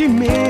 candy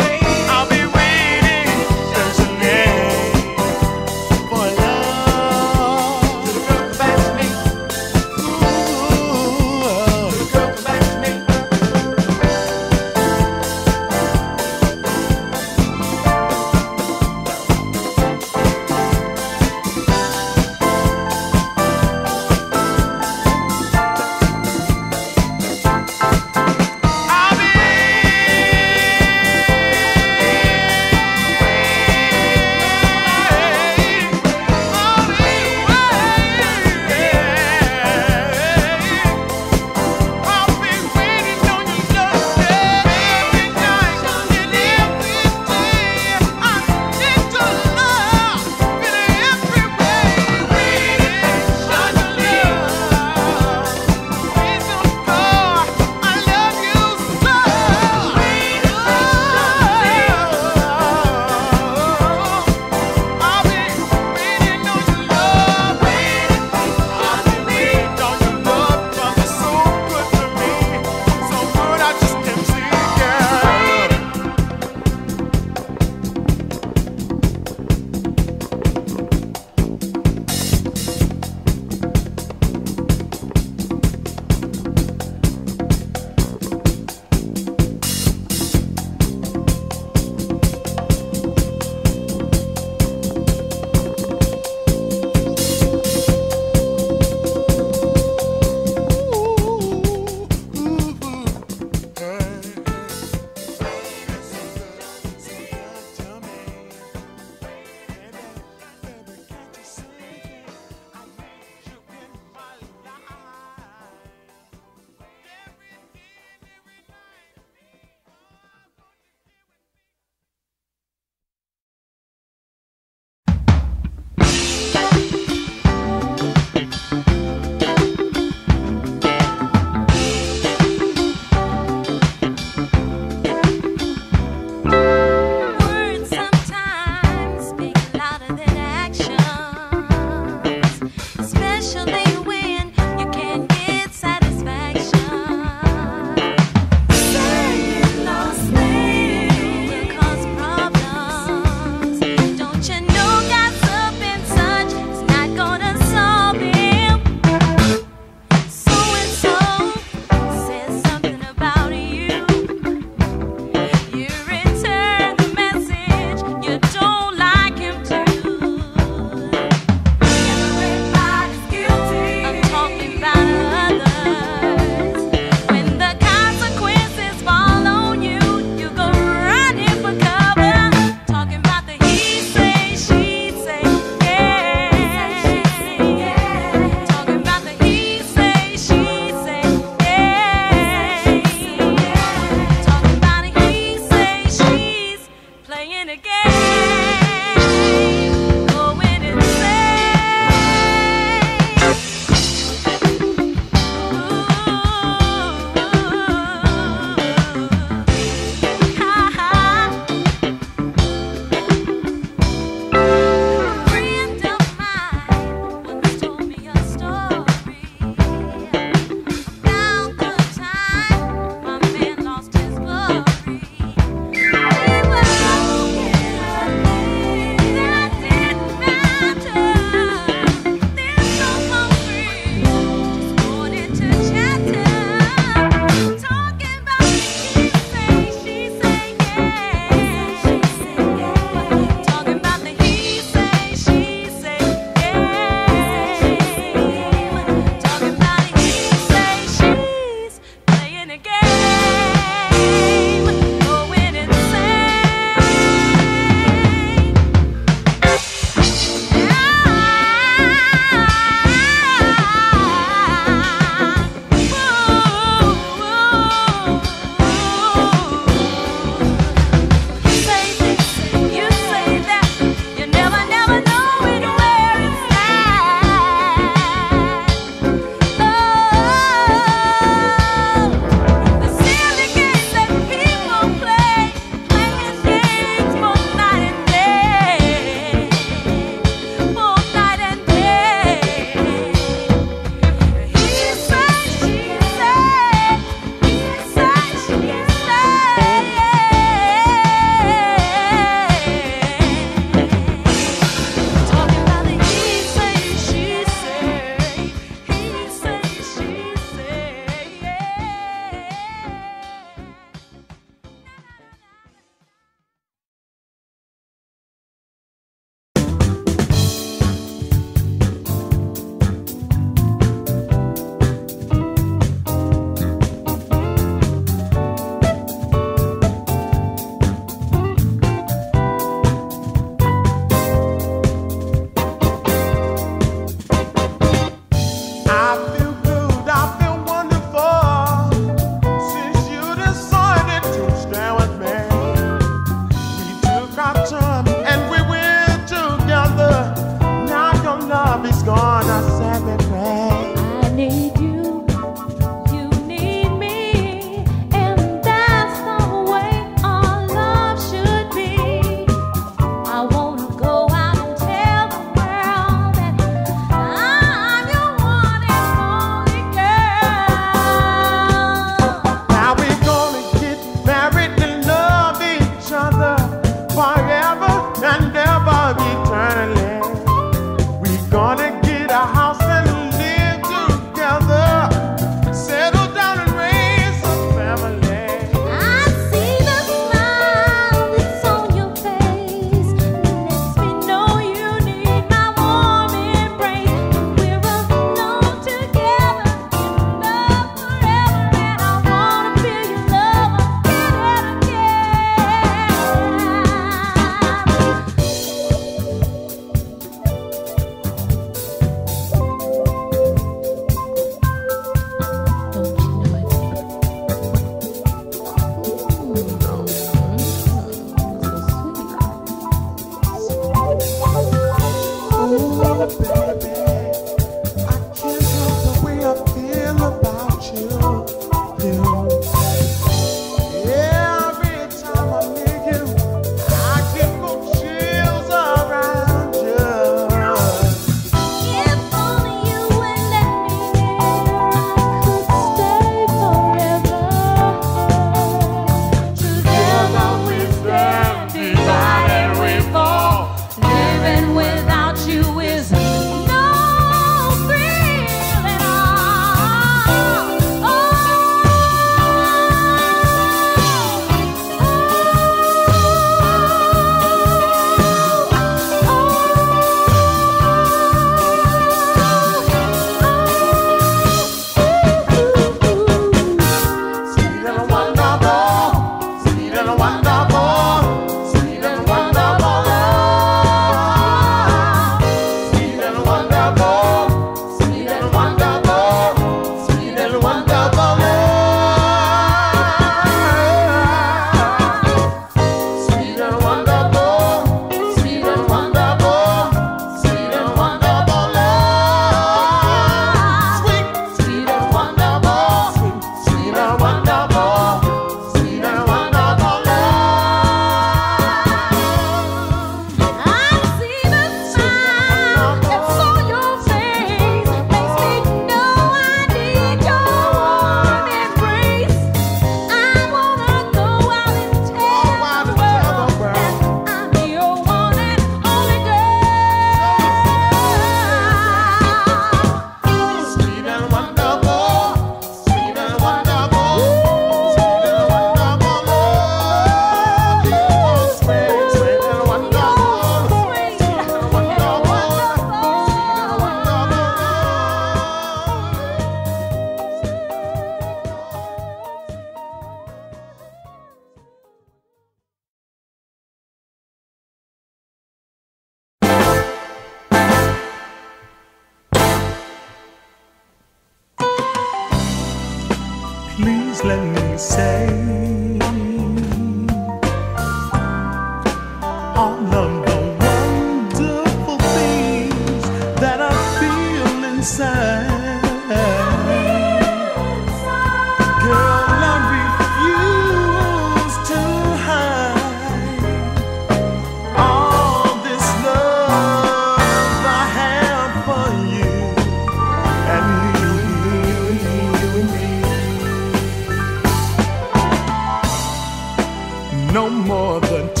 No more the